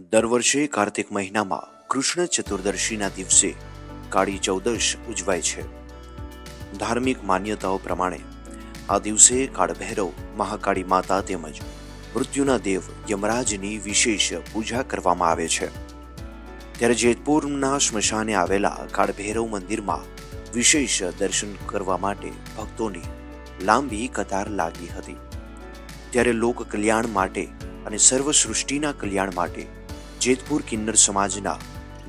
દર વર્ષે કાર્તિક મહિનામાં કૃષ્ણ ચતુર્દશીના દિવસે કાળી ચૌદશ ઉજવાય છે. ધાર્મિક માન્યતાઓ પ્રમાણે આ દિવસે કાળભૈરવ, મહાકાળી માતા તેમજ મૃત્યુના દેવ યમરાજની વિશેષ પૂજા કરવામાં આવે છે. ત્યારે જેતપુરના સ્મશાને આવેલા કાળભૈરવ મંદિરમાં વિશેષ દર્શન કરવા માટે ભક્તોની લાંબી કતાર લાગી હતી. ત્યારે લોક કલ્યાણ માટે અને સર્વ સૃષ્ટિના કલ્યાણ માટે જેતપુર કિન્નર સમાજના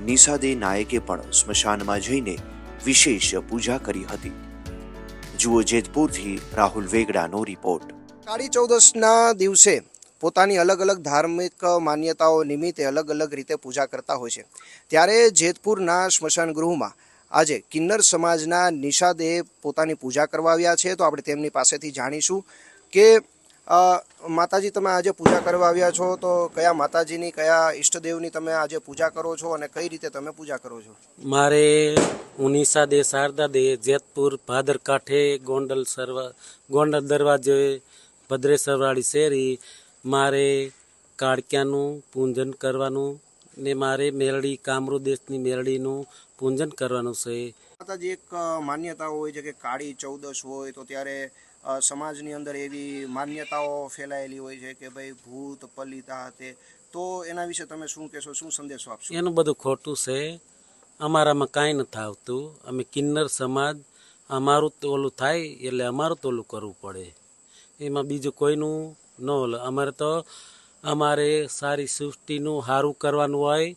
નિષાદે નાયકે પણ સ્મશાનમાં જઈને વિશેષ પૂજા કરી હતી. જુઓ જેતપુરથી રાહુલ વેગડાનો રિપોર્ટ. કાળી ચૌદશના દિવસે પોતાની અલગ અલગ ધાર્મિક માન્યતાઓ નિમિત્તે અલગ અલગ રીતે પૂજા કરતા હોય છે. ત્યારે જેતપુરના સ્મશાન ગૃહમાં આજે કિન્નર સમાજના નિષાદે પોતાની પૂજા કરવા આવ્યા છે. તો આપણે તેમની પાસેથી જાણીશું કે માતાજી તમે આજે પૂજા કરવા આવ્યા છો તો કયા માતાજીની કયા ઈષ્ટદેવની તમે આજે પૂજા કરો છો અને કઈ રીતે તમે પૂજા કરો છો? મારે ઉનીસા દે શારદા દે જેતપુર ભાદર કાંઠે ગોંડલ સરવા ગોંડલ દરવાજે ભદ્રેશ્વરવાળી શેરી મારે કાળક્યાનું પૂજન કરવાનું ને મારે મેલડી કામરૂ દેશની મેલડીનું પૂજન કરવાનું છે. માતાજી એક માન્યતા હોય છે કે કાળી ચૌદશ હોય તો ત્યારે સમાજની અંદર એવી માન્યતાઓ ફેલાયેલી હોય છે કે ભાઈ ભૂત પલિતા તે. તો એના વિશે તમે શું કહેશો? શું સંદેશો આપશો? એનું બધું ખોટું છે. અમારામાં કાંઈ નથી આવતું. અમે કિન્નર સમાજ અમારું તો ઓલું થાય એટલે અમારું તો ઓલું કરવું પડે. એમાં બીજું કોઈનું ન ઓલું. અમારે તો અમારે સારી સૃષ્ટિનું સારું કરવાનું હોય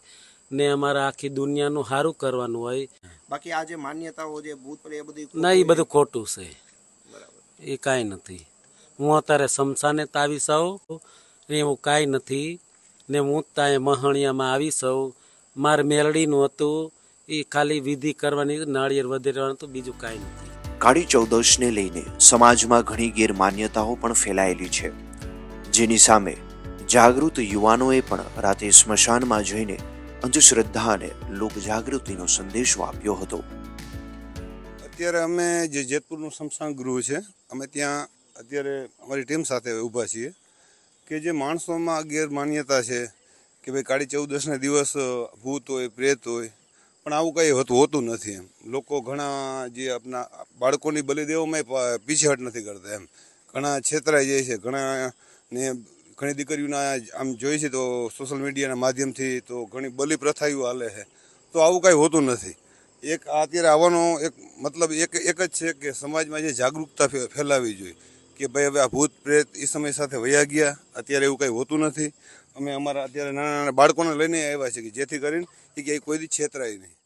ને અમારે આખી દુનિયાનું સારું કરવાનું હોય. બાકી આ જે માન્યતાઓ જે ભૂત એ બધું ના એ બધું ખોટું છે. એ કાંઈ નથી. હું અત્યારે શમશાને તાવી સૌ ને એવું કાંઈ નથી. ને હું ત્યાં મહણિયામાં આવી સૌ. મારે મેલડીનું હતું એ ખાલી વિધિ કરવાની નાળિયેર વધેરવાનું હતું બીજું કાંઈ નથી. કાળી ચૌદશને લઈને સમાજમાં ઘણી ગેરમાન્યતાઓ પણ ફેલાયેલી છે. જેની સામે જાગૃત યુવાનોએ પણ રાતે સ્મશાનમાં જઈને અંધશ્રદ્ધા અને લોકજાગૃતિનો સંદેશો આપ્યો હતો. અત્યારે અમે જે જેતપુરનું શમશાન ગૃહ છે અમે ત્યાં અત્યારે અમારી ટીમ સાથે ઊભા છીએ કે જે માણસોમાં ગેરમાન્યતા છે કે ભાઈ કાળી ચૌદસના દિવસ ભૂત હોય, પ્રેત હોય, પણ આવું કંઈ હોતું હોતું નથી એમ. લોકો ઘણા જે આપણા બાળકોની બલિદેવોમાં પીછેહટ નથી કરતા એમ. ઘણા છેતરાઈ જાય છે, ઘણા ને ઘણી દીકરીઓના આમ જોઈએ છે તો સોશિયલ મીડિયાના માધ્યમથી તો ઘણી બલિ પ્રથાઓ હાલે છે. તો આવું કાંઈ હોતું નથી. એક અત્યારે આવવાનો એક મતલબ એક એક જ છે કે સમાજમાં જે જાગૃતતા ફેલાવી જોઈએ કે ભાઈ હવે આ ભૂત પ્રેત એ સમય સાથે વયા ગયા, અત્યારે એવું કંઈ હોતું નથી. અમે અમારા અત્યારે નાના નાના બાળકોને લઈને આવ્યા છે કે જેથી કરીને એ કે કોઈ દી છેતરાય નહીં.